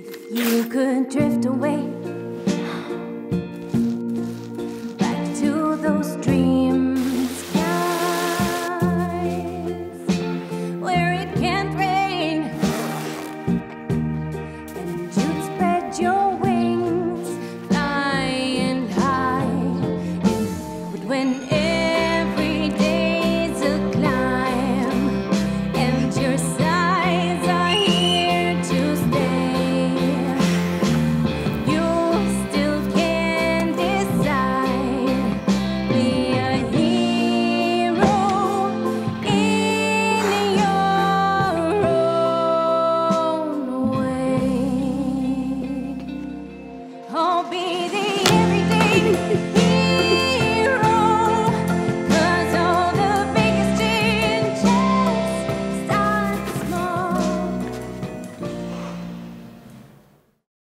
If you could drift away back to those dream skies where it can't rain and you'd spread your wings flying high, it would win.